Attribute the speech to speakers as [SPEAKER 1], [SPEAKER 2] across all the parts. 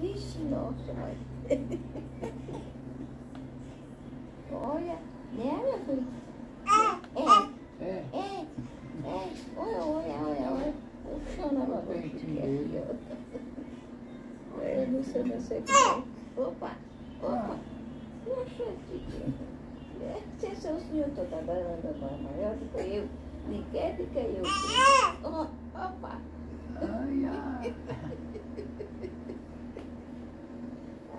[SPEAKER 1] Vixe, nossa, mãe. Olha, né, meu filho? É,
[SPEAKER 2] é,
[SPEAKER 1] é, é. Olha, olha, olha, olha. Funciona logo aqui, ó. Eu não sei, não sei como. É. Opa, opa. Ah. Poxa, tia. Né, se é seu senhor tá todo agora maior do que eu, ninguém do que eu. Ah. Opa.
[SPEAKER 2] Ai, ai.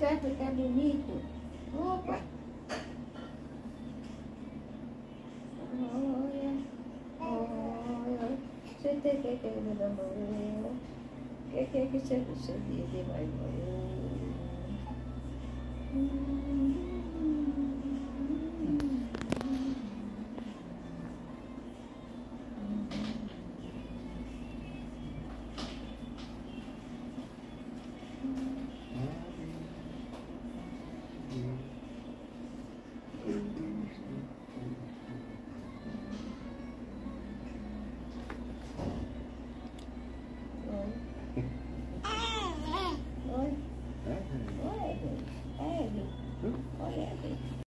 [SPEAKER 1] gato tá é bonito. Opa! Olha, olha. Você tem que querer namorar. O que é é que você gostaria de? Hum.